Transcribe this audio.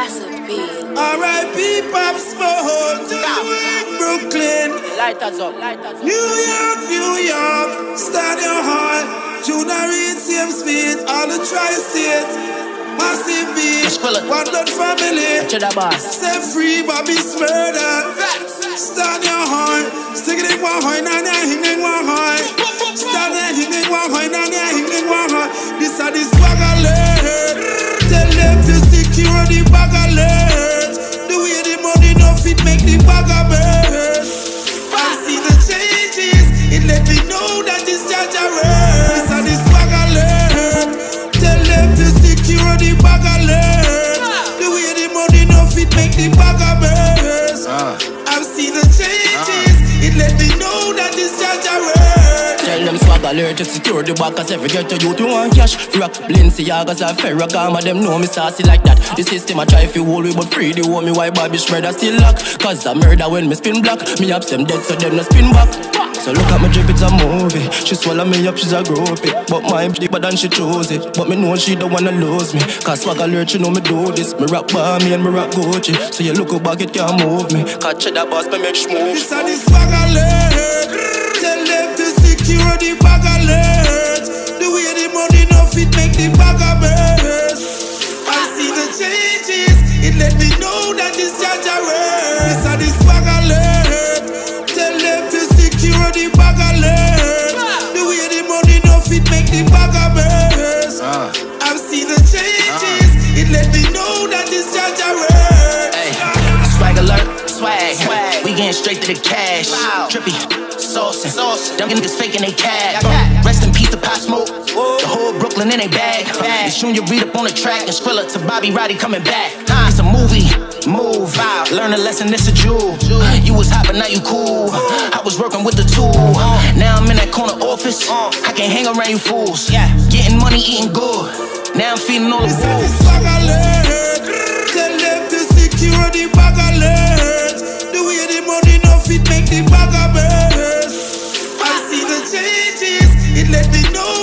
Massive beat. R.I.P. Pop Smoke to Brooklyn. Light us up, light us up. New York, New York, Stadium Hall. Junior Reid, same speed, all the tri-states. Massive Scrilla. one blood family. Boss. Set free Bobby Shmurda. Stand your horn. Stick it in one and your him in one. Stand there, him in one and your him in one horn. This are the swag the bag alert. The way the money no fit make the bag a burn. I see the changes. It let me know that it's word. This are the swag alert. Tell them to secure the bag alert. The way the money no fit make the bag a alert to secure the back Cause every ghetto youth you. Want cash Rock, Balenciagas and Ferragamo Them know me saucy like that. The system I try fi hold me But free the hold me Why Bobby Shmurda still lock? Cause I murder when me spin block Me up them dead so them no spin back. So look at me drip it's a movie. She swallow me up she's a groupie. But my deeper than she chose it. But me know she don't wanna lose me. Cause swag alert she know me do this. Me rock me and me rock Gucci. So you look back it can't move me. Cause Chedda Boss me make schmooze This are the swag alert. Let me know that it's Jah Jah word. Hey, swag alert, swag. swag. We getting straight to the cash. Trippy, saucing. saucing. Them niggas faking they cab. Rest in peace to Pop Smoke. The whole Brooklyn in they bag. bag. It's Junior Reid up on the track and Scrilla to Bobby Roddy coming back. It's a movie, move out. Learn a lesson, it's a jewel. You was hot, but now you cool. I was working with the tool. Now I'm in that corner office. I can't hang around you fools. Getting money, eating good. Now I'm feeling all the. Tell them to secure the bag alert. The way the money make the bag burst. I see the changes, it let me know.